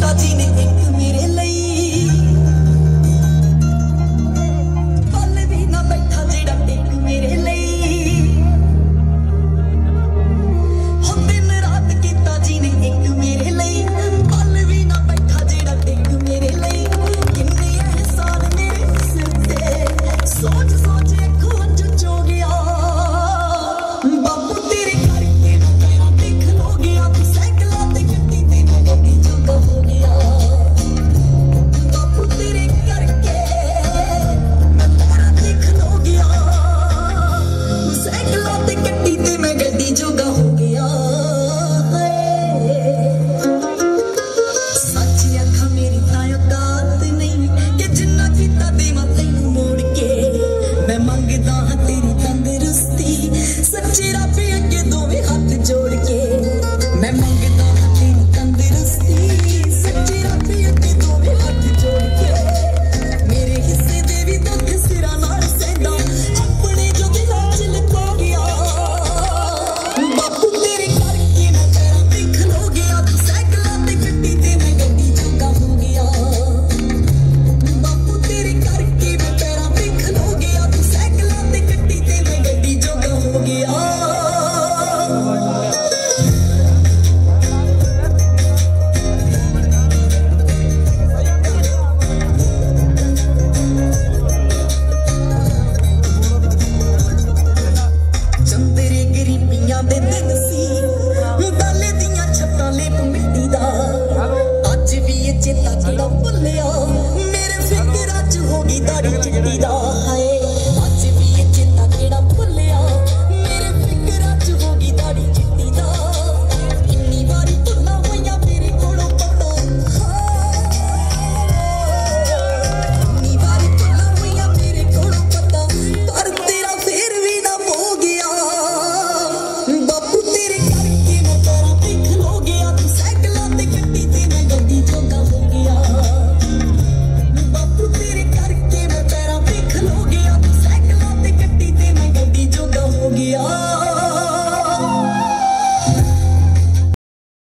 Touching it, it, it, tira a ਦਿਨ ਸੀ। ਡਾਲੇ ਦੀਆਂ ਛੱਤਾਂ ਲੇਪ ਮਿੱਟੀ ਦਾ। ਅੱਜ ਵੀ ਇਹ ਚੇਤਾ ਜਿਹੜਾ ਭੁੱਲਿਆ? ਮੇਰੇ ਫਿਕਰਾਂ 'ਚ ਹੋ ਗਈ ਦਾੜੀ ਚਿੱਟੀ ਦਾ।